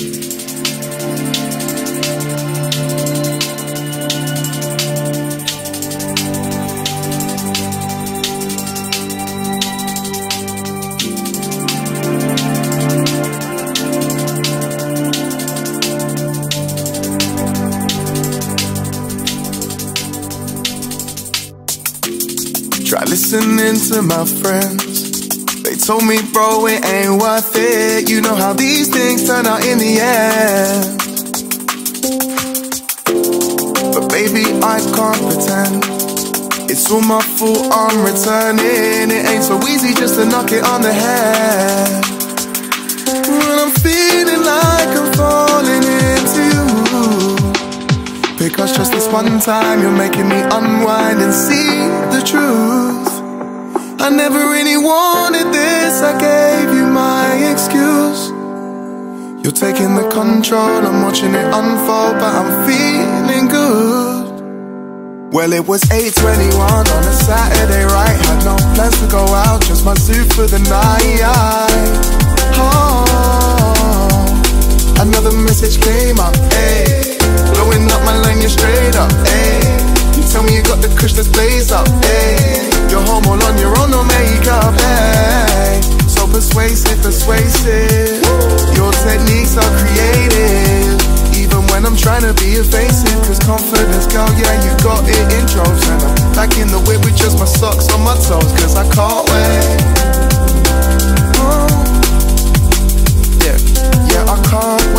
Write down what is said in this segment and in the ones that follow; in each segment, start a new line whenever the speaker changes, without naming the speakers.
Try listening to my friends. Told me, bro, it ain't worth it. You know how these things turn out in the end. But baby, I can't pretend. It's all my fault, I'm returning. It ain't so easy just to knock it on the head. When I'm feeling like I'm falling into you. Because just this one time you're making me unwind and see the truth. I never really wanted this, I gave you my excuse. You're taking the control, I'm watching it unfold, but I'm feeling good. Well, it was 8.21 on a Saturday, right? Had no plans to go out, just my suit for the night. Oh, another message came up. Blowing up my line, you're straight up. Tell me you got the kush that's blaze up, eh? ayy. You're home all on your own, no makeup, ayy. So persuasive, persuasive. Your techniques are creative. Even when I'm trying to be evasive, cause confidence, girl, yeah, you got it in droves. And I'm back in the whip with just my socks on my toes, cause I can't wait. Yeah, yeah, I can't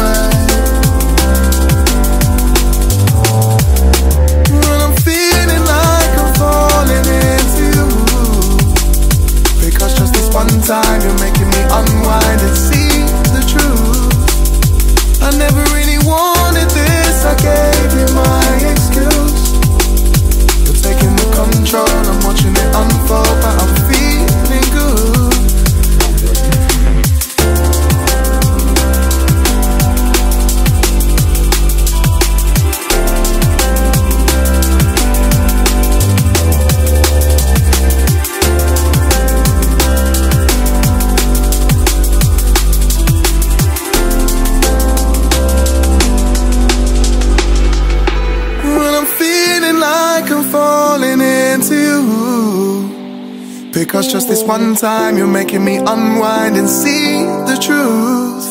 one time you're making me unwind and see the truth.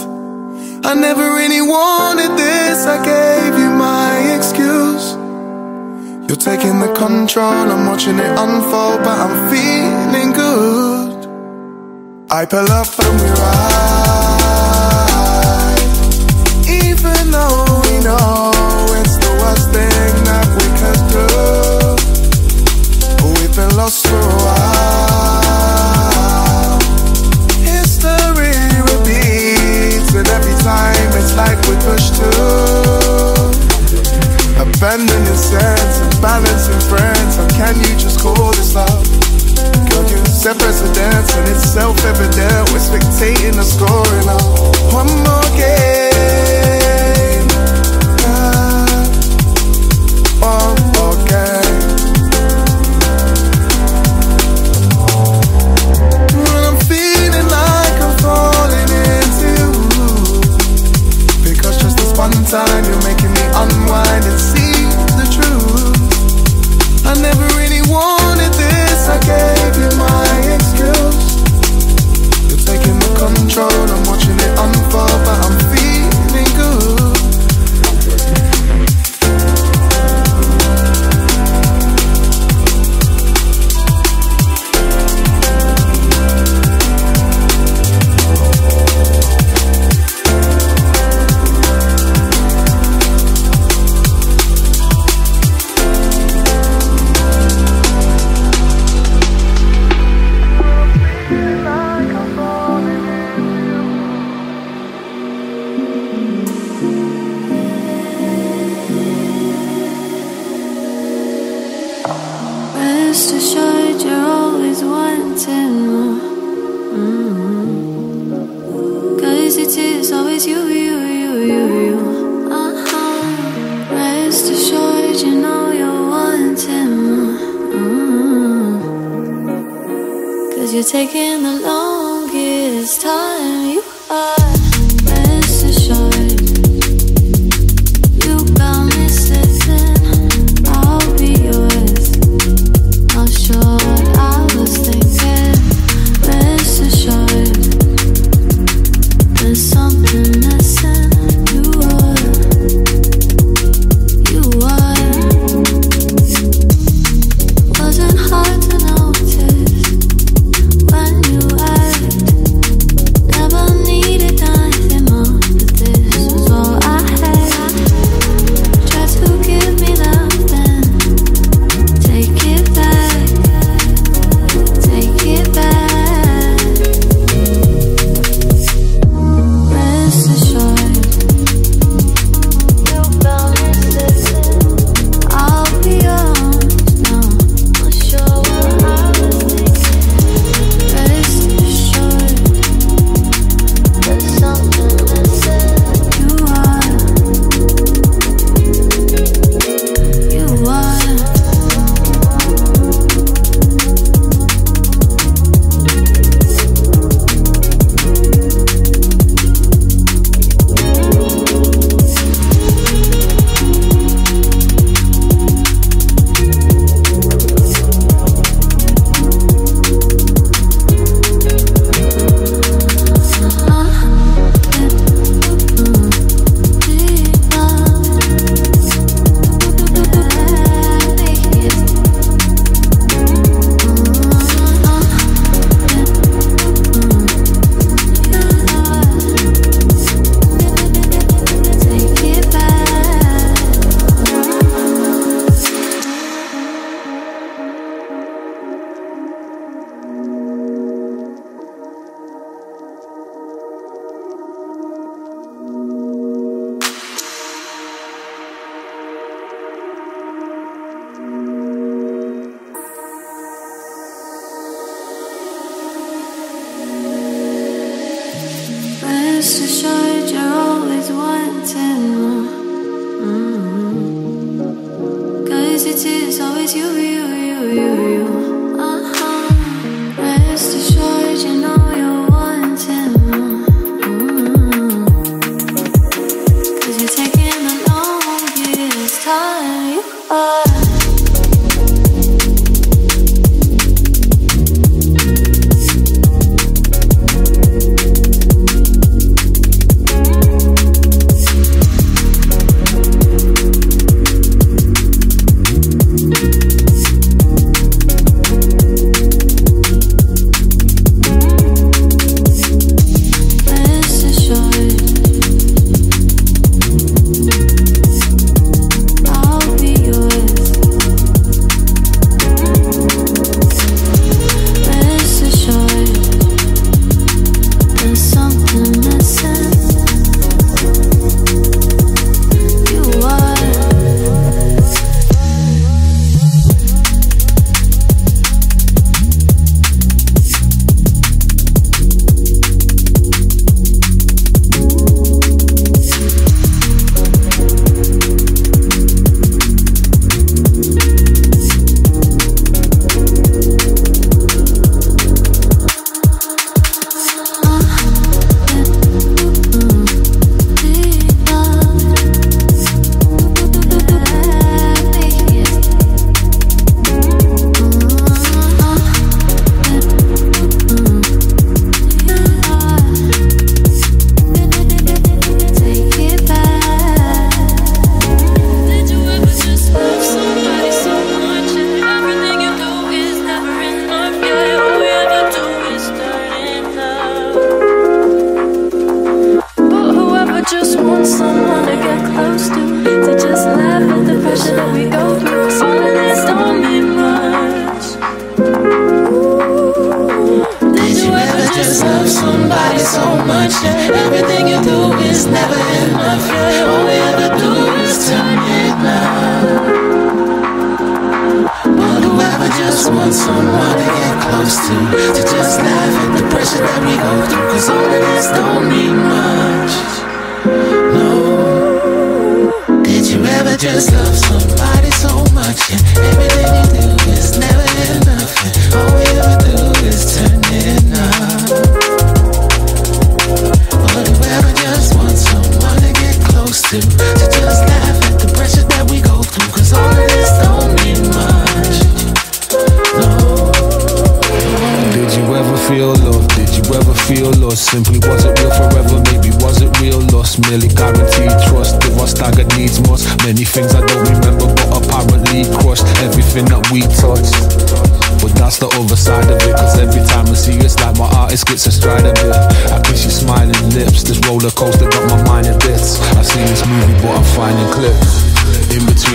I never really wanted this, I gave you my excuse. You're taking the control, I'm watching it unfold, but I'm feeling good. I pull up and we ride. Push to abandoning sense and balancing friends. How can you just call this love? Girl, you set precedence and it's self-evident. We're spectating the scoring of one more game.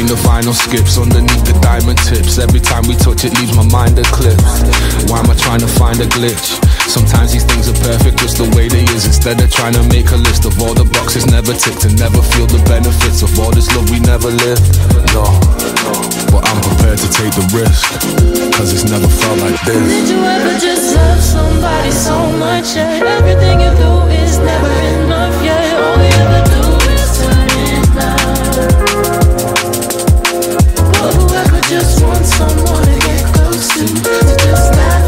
Between the final skips, underneath the diamond tips. Every time we touch it, leaves my mind eclipsed. Why am I trying to find a glitch? Sometimes these things are perfect just the way they is. Instead of trying to make a list of all the boxes never ticked and never feel the benefits of all this love we never lived. No, but I'm prepared to take the risk. Cause it's never felt like this.
Did you ever just love somebody so much? Yeah, everything you do is never enough. Just want someone to get close to. To just laugh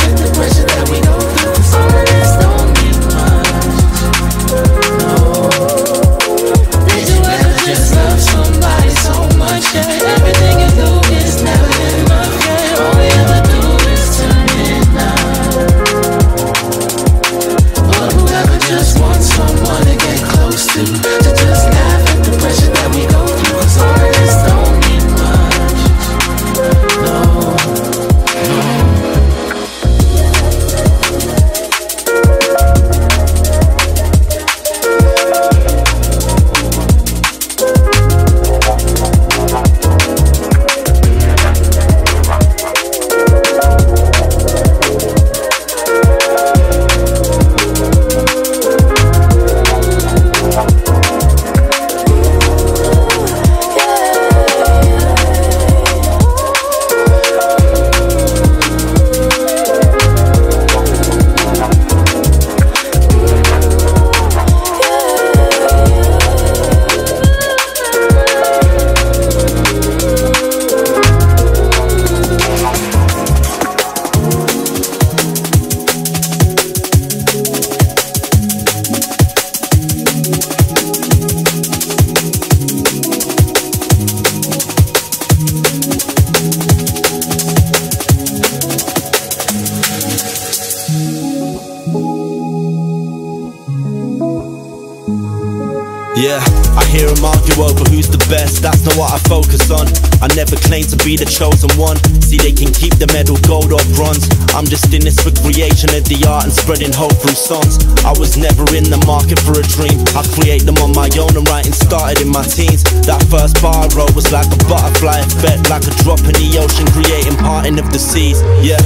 claim to be the chosen one. See, they can keep the medal, gold or bronze. I'm just in this for creation of the art and spreading hope through songs. I was never in the market for a dream. I create them on my own and writing started in my teens. That first bar I wrote was like a butterfly effect, like a drop in the ocean, creating parting of the seas. Yeah,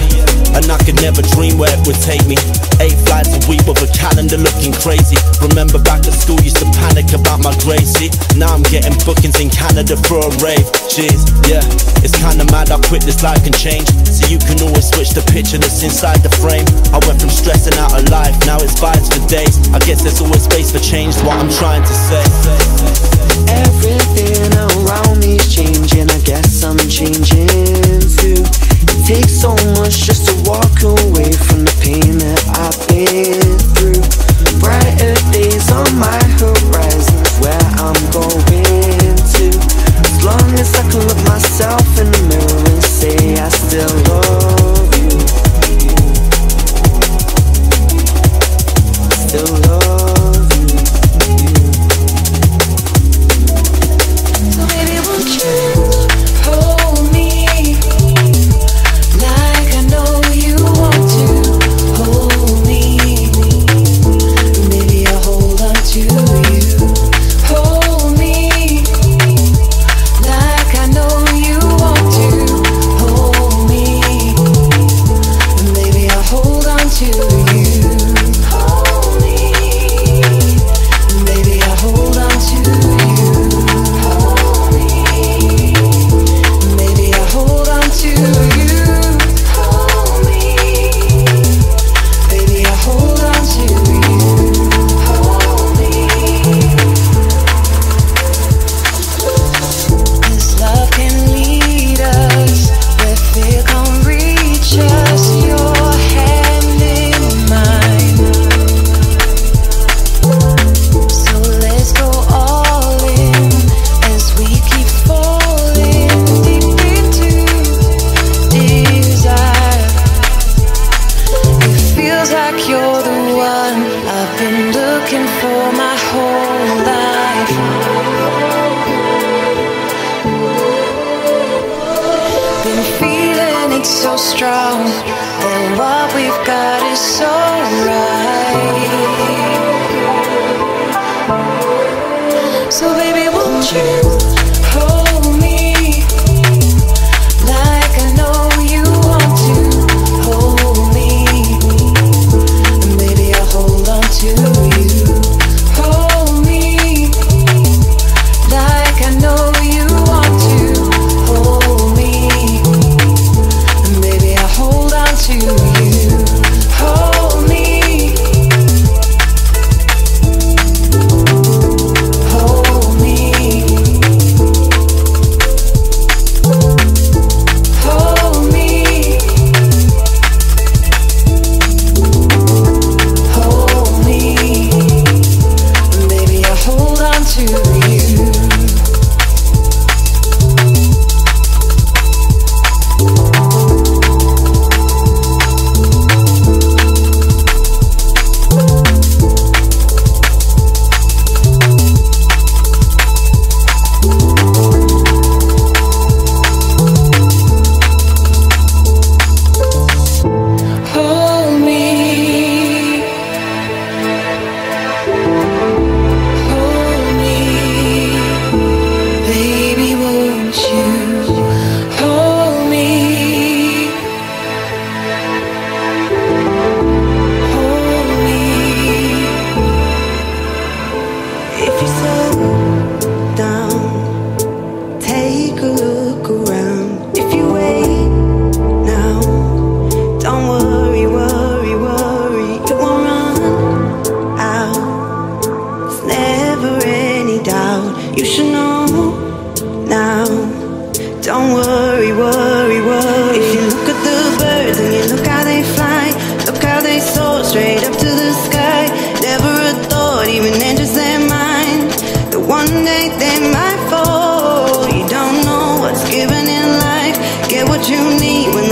and I could never dream where it would take me. Eight flights a week with a calendar looking crazy. Remember back at school, used to panic about my. See, now I'm getting bookings in Canada for a rave. Jeez, yeah. It's kinda mad how quick this life can change. So you can always switch the picture that's inside the frame. I went from stressing out of life, now it's vibes for days. I guess there's always space for change, what I'm trying to say.
Everything around me's changing, I guess I'm changing too. It takes so much just to walk away from the pain that I've been through. Brighter days on my horizon, where I'm going to As long as I can look myself in the mirror say I still love you
need when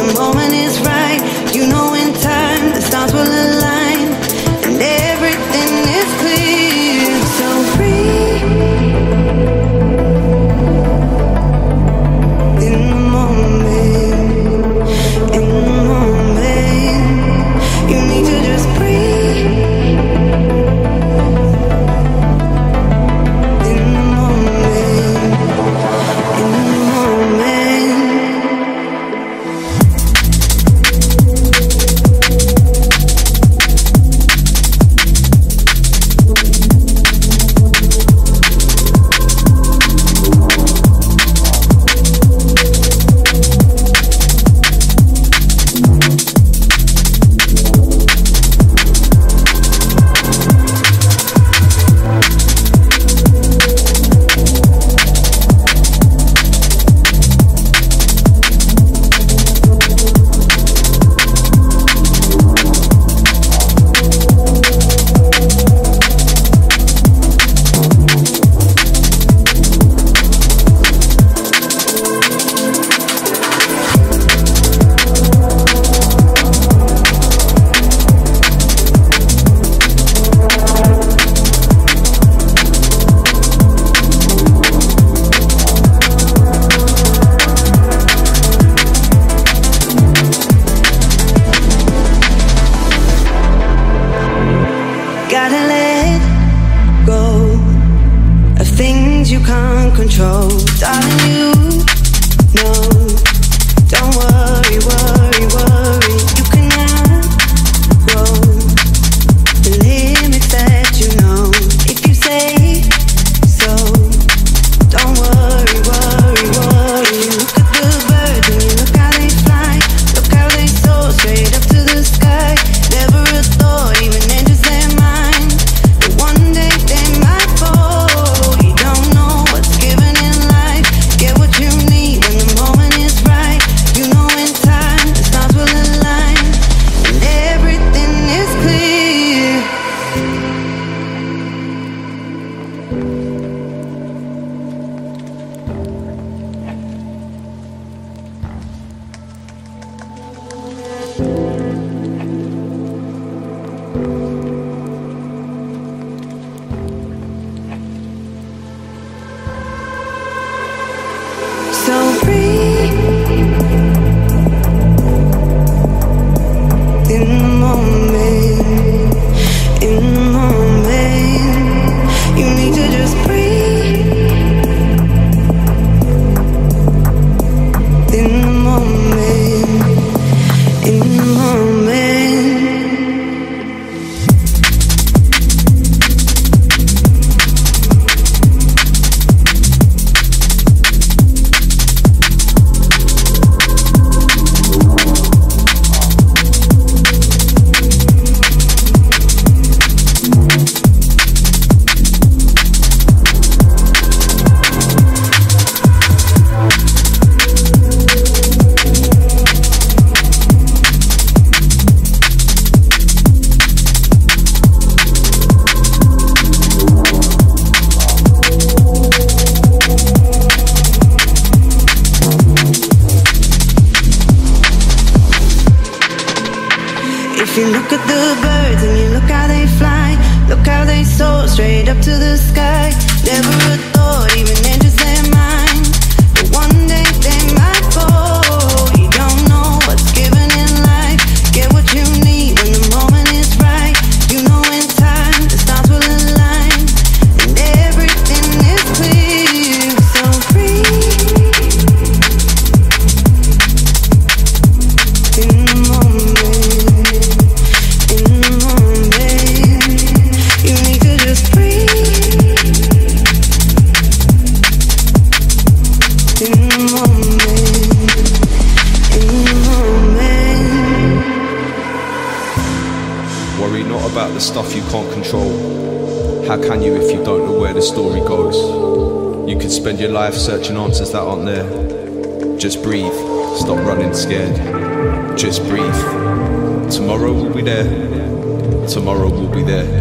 Tomorrow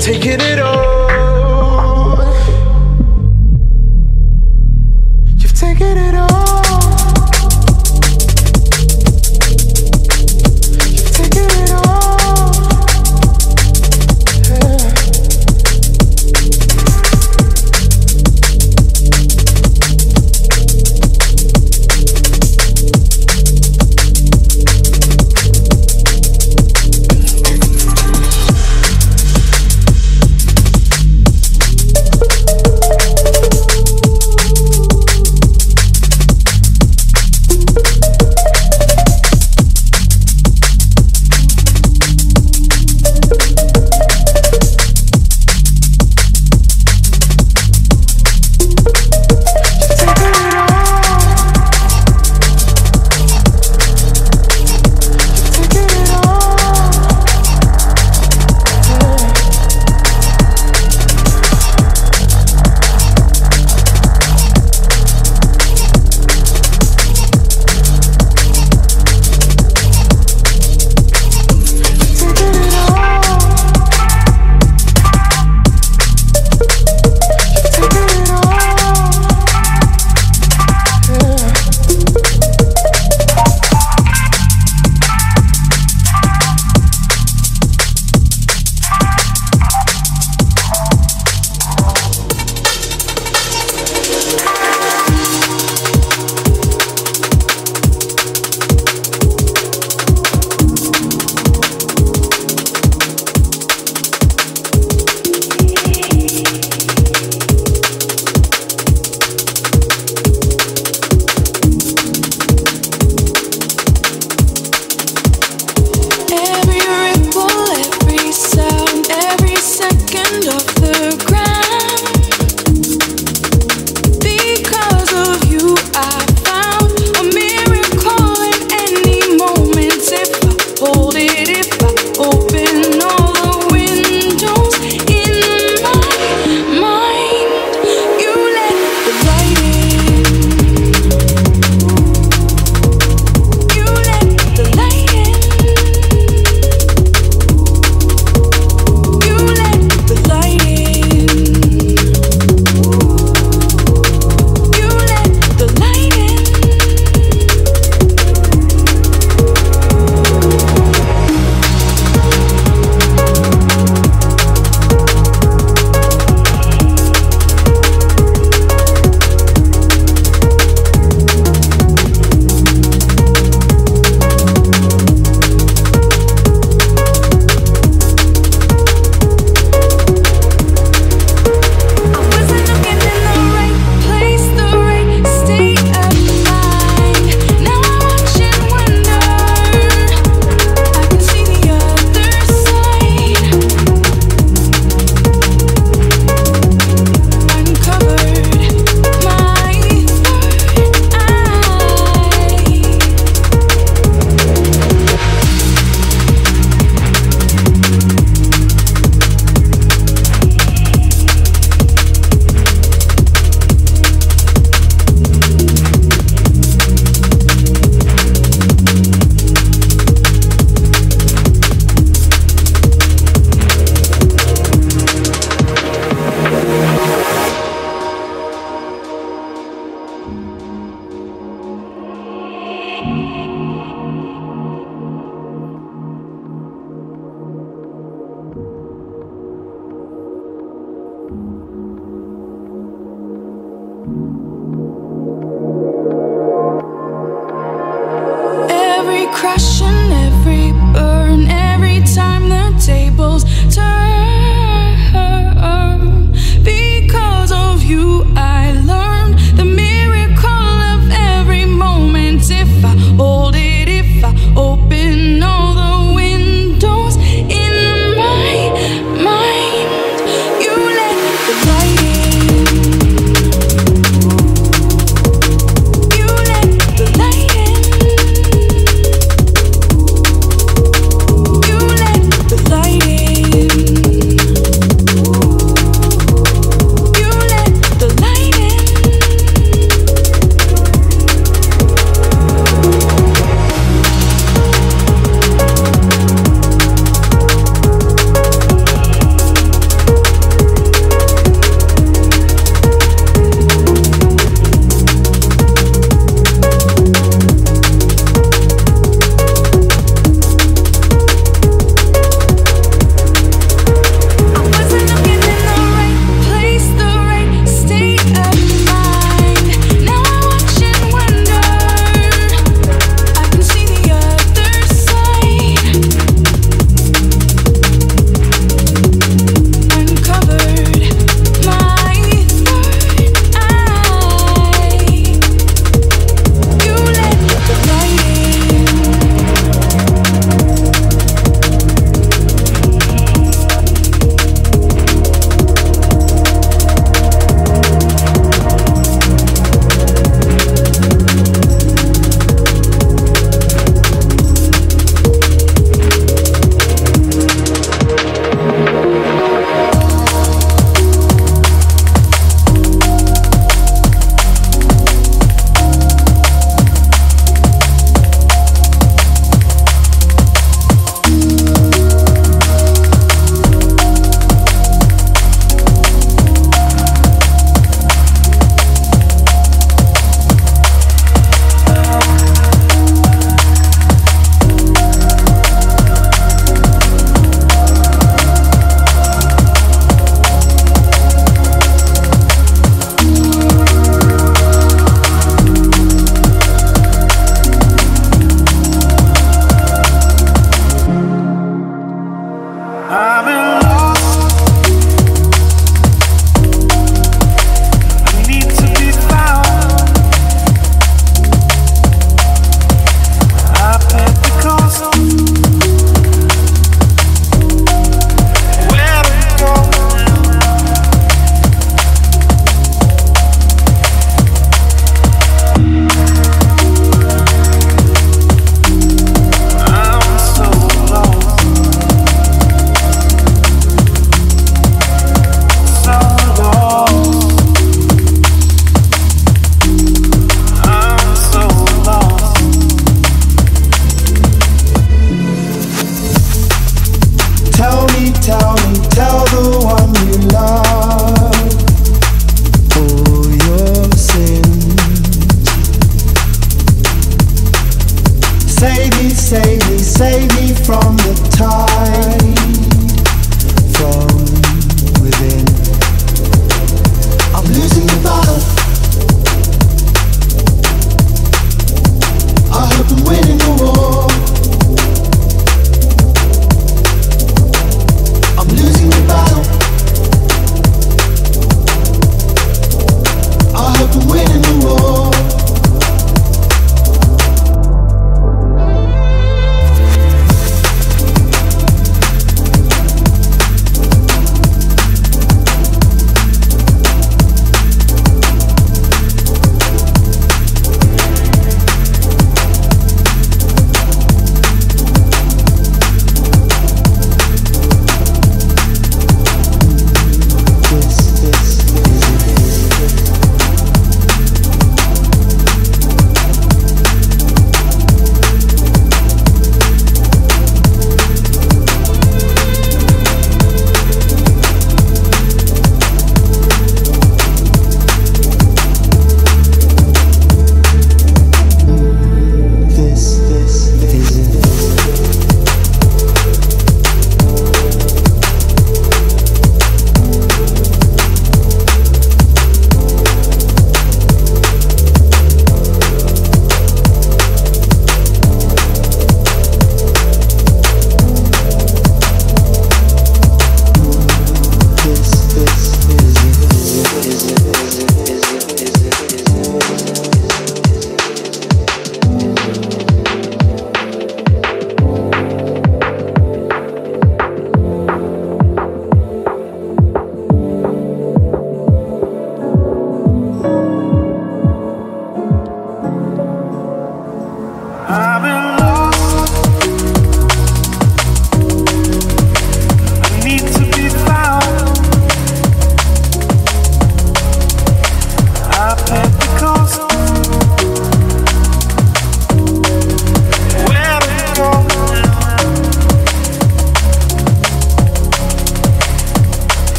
taking it all.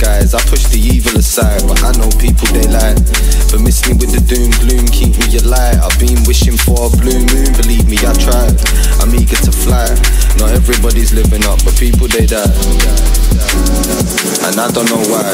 Disguise. I push the evil aside, but I know people they lie. But miss me with the doom gloom, keep me alive. I've been wishing for a blue moon, believe me, I tried. I'm eager to fly. Not everybody's living up, but people they die. And I don't know why.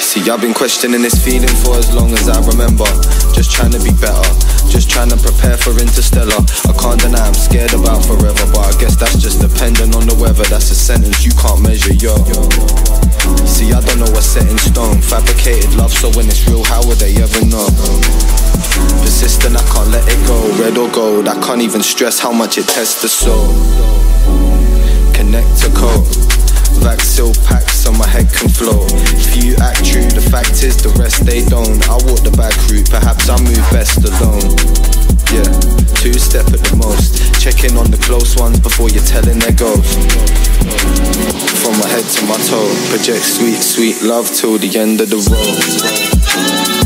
See, I've been questioning this feeling for as long as I remember. Just trying to be better, just trying to prepare for interstellar. I can't deny I'm scared about forever, but I guess that's just dependent on the weather. That's a sentence you can't measure, yo. See, I don't know what's set in stone. Fabricated love, so when it's real, how would they ever know? Persistent, I can't let it go. Red or gold, I can't even stress how much it tests the soul. Connect to code. Vaxil packs so my head can flow. Few act true, the fact is the rest they don't. I walk the back route, perhaps I move best alone. Yeah, two step at the most. Checking on the close ones before you're telling their ghost. From my head to my toe, project sweet, sweet love till the end of the road.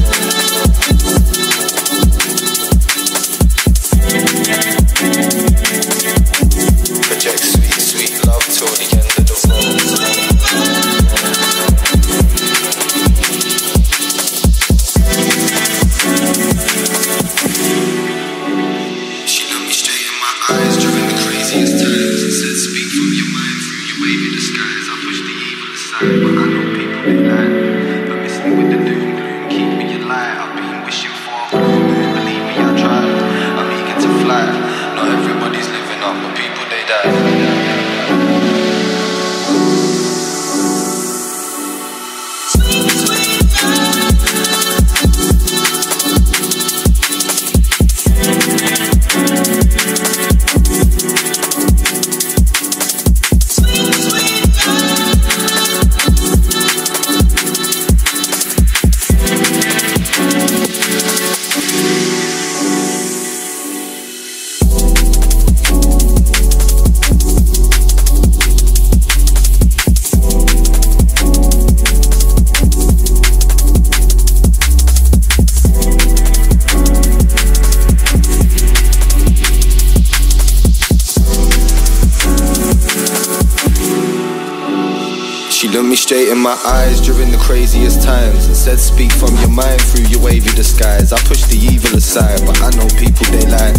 Said, Speak from your mind through your wavy disguise. I push the evil aside, but I know people they lie.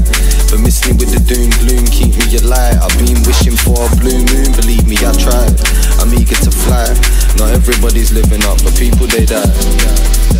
But miss me with the doom gloom, keep me alive. I've been wishing for a blue moon, believe me, I tried. I'm eager to fly. Not everybody's living up, but people they die.